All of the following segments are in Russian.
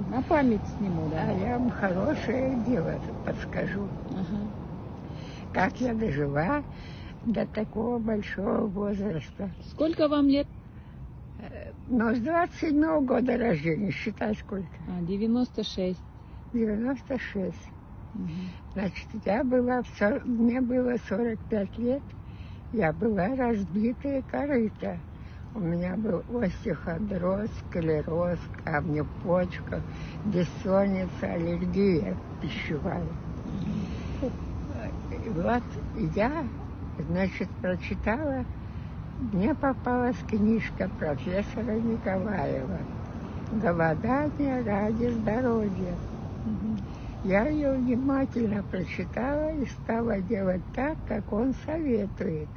На память сниму, да. А я вам хорошее дело подскажу. Ага. Как я дожила до такого большого возраста. Сколько вам лет? Но с 27 года рождения, считай сколько. А, 96. 96. Мгм. Значит, я была, в сор- мне было 45 лет, я была разбитая корыта. У меня был остеохондроз, склероз, камни в почках, бессонница, аллергия пищевая. И Вот я, значит, прочитала, мне попалась книжка профессора Николаева «Голодание ради здоровья». Я ее внимательно прочитала и стала делать так, как он советует.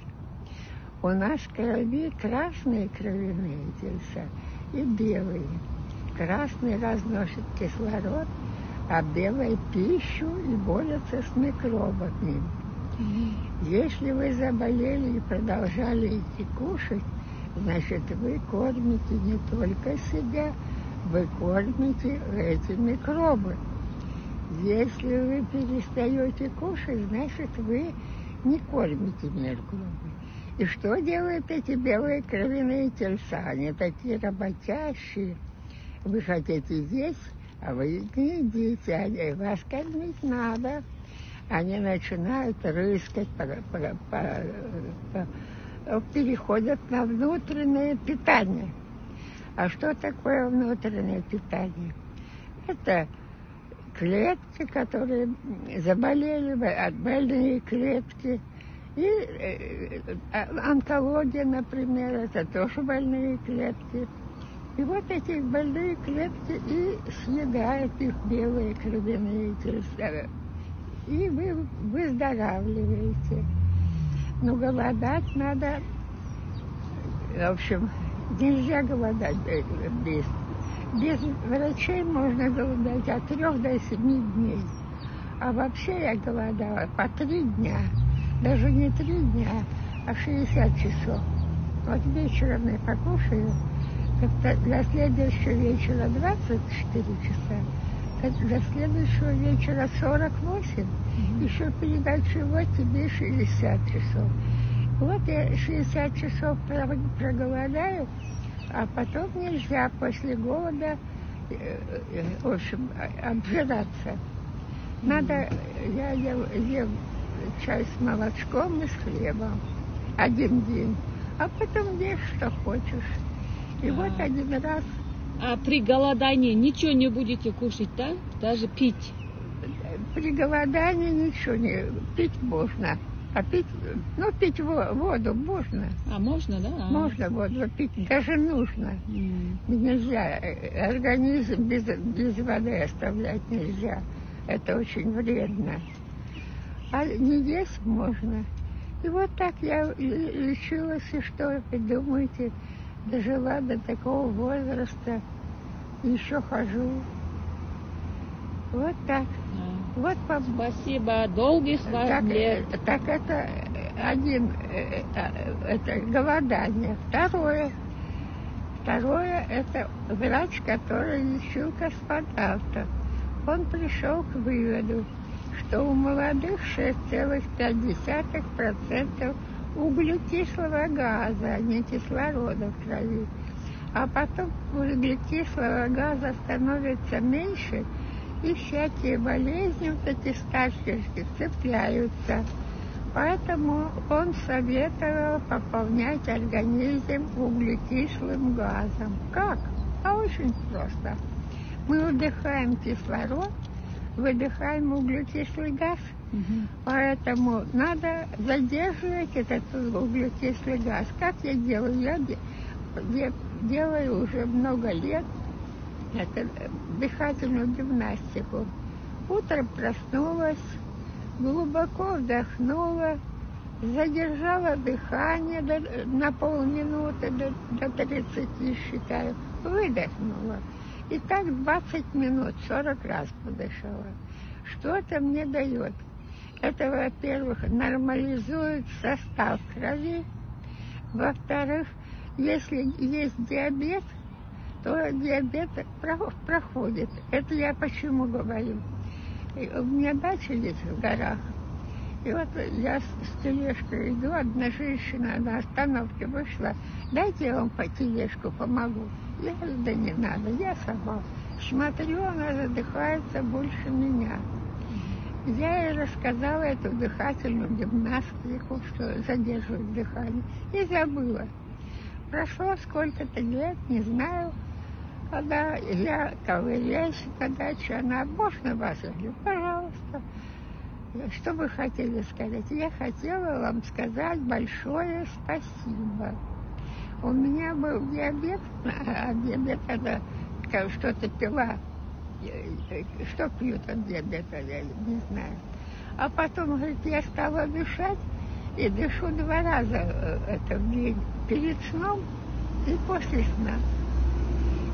У нас в крови красные кровяные тельца и белые. Красный разносит кислород, а белый пищу и борется с микробами. Если вы заболели и продолжали идти кушать, значит, вы кормите не только себя, вы кормите эти микробы. Если вы перестаете кушать, значит, вы не кормите микробы. И что делают эти белые кровяные тельца? Они такие работящие. Вы хотите есть, а вы не едите, а вас кормить надо. Они начинают рыскать, по- по- по- по- переходят на внутреннее питание. А что такое внутреннее питание? Это клетки, которые заболели, бо- больные клетки. И э, э, онкология, например, это тоже больные клетки. И вот эти больные клетки и съедают их белые кровяные тельца. И вы выздоравливаете. Но голодать надо, в общем, нельзя голодать э, без, без врачей можно голодать от трех до семи дней. А вообще я голодала по три дня. Даже не три дня, а 60 часов. Вот вечером я покушаю, для следующего вечера 24 часа, для следующего вечера 48, еще передачу вот тебе 60 часов. Вот я 60 часов про- проголодаю, а потом нельзя после голода, э, э, в общем, а- обжираться. Надо, я ел, ел чай с молочком и с хлебом один день, а потом ешь, что хочешь. И А. вот один раз А при голодании ничего не будете кушать, да? Даже пить? при голодании ничего не пить можно. А пить, ну, пить во- воду можно. А можно, да? А. Можно воду пить, даже нужно. М. Нельзя, организм без, без воды оставлять нельзя. Это очень вредно. А не есть можно. И вот так я лечилась, и что, вы думаете, дожила до такого возраста, еще хожу. Вот так. А. Вот по Спасибо. Долгих вам так, лет. э, так это один, э, э, это голодание. Второе, второе, это врач, который лечил космонавтов. Он пришел к выводу, что у молодых 6,5% углекислого газа, а не кислорода в крови. А потом углекислого газа становится меньше, и всякие болезни, вот эти старческие, цепляются. Поэтому он советовал пополнять организм углекислым газом. Как? А очень просто. Мы вдыхаем кислород, выдыхаем углекислый газ. Мгм. Поэтому надо задерживать этот углекислый газ. Как я делаю? Я де- де- делаю уже много лет это дыхательную гимнастику. Утром проснулась, глубоко вдохнула, задержала дыхание до- на полминуты, до, до 30 считаю, выдохнула. И так 20 минут, 40 раз подышала. Что это мне дает? Это, во-первых, нормализует состав крови. Во-вторых, если есть диабет, то диабет проходит. Это я почему говорю? У меня дача здесь в горах. И вот я с, тележкой иду, одна женщина на остановке вышла, дайте я вам по тележку помогу. Я говорю, да не надо, я сама. Смотрю, она задыхается больше меня. Я ей рассказала эту дыхательную гимнастику, что задерживает дыхание, и забыла. Прошло сколько-то лет, не знаю, когда я ковыряюсь на даче, она, можно вас? Я пожалуйста. Что вы хотели сказать? Я хотела вам сказать большое спасибо. У меня был диабет, а диабет это что-то пила. Что пьют от диабета, я не знаю. А потом, говорит, я стала дышать и дышу два раза э, это в день. Перед сном и после сна.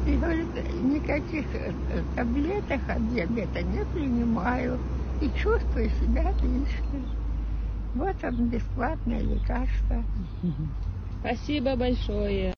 И говорит, никаких э, таблеток от диабета не принимаю и чувствую себя отлично. Вот он бесплатное лекарство. Спасибо большое.